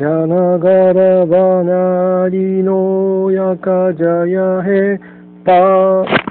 じゃながらばなりのやかじゃやへぱ